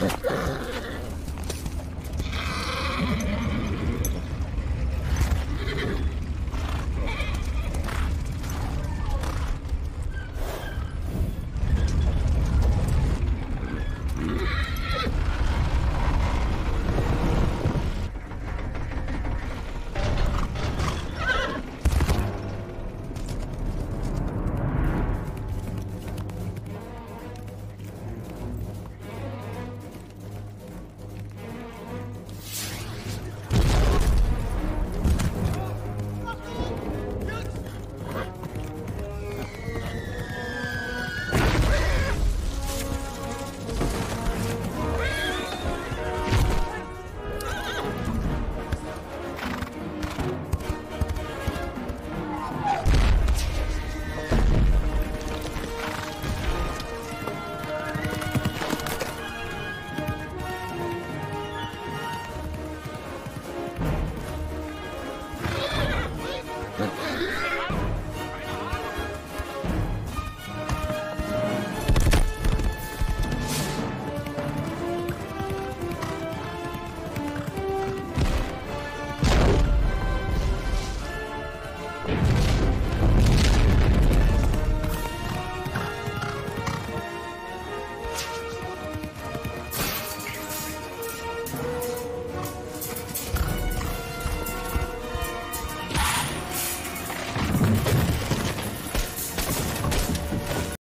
Ha ha ha! Okay.